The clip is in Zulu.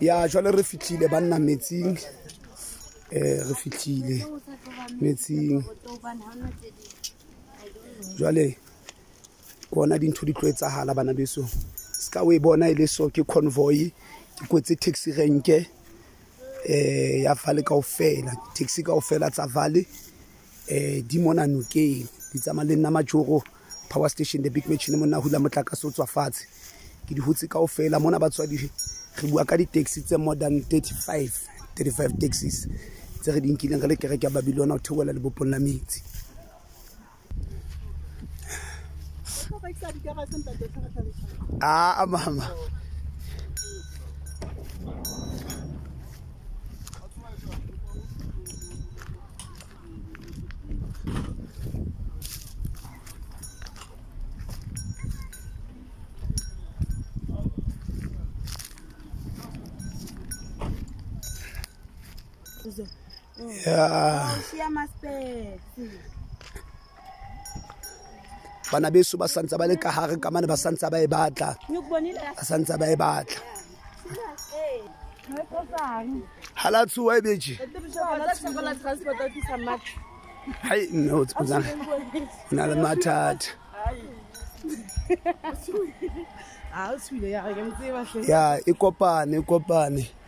ya jwale re fitlhile banna metsing. Um re fitlhile metsing. Jwale kona dintho di tlo etsagala bana beso. Se ka o e bona e le so ke convoy ke kwetse taxi renke um ya vale kao fela taxi kao fela tsa vale. Um di mona nokeng di tsamaya le nna majoro power station the big machine monna hula motlakase o tswa fatshe. Ke di hotse kao fela mona batswadi re bua ka di-taxi tse more than 35 35 taxis tse re di nkileng re le kereke ya babilona go theoela lebopong la metsi aa mama ya bana beso ba santse ba le ka gare ka mane ba santse ba e batla. Ba santse ba e batla. Halatsuwa la e beje hai o na le mathata. Ya e kopane e kopane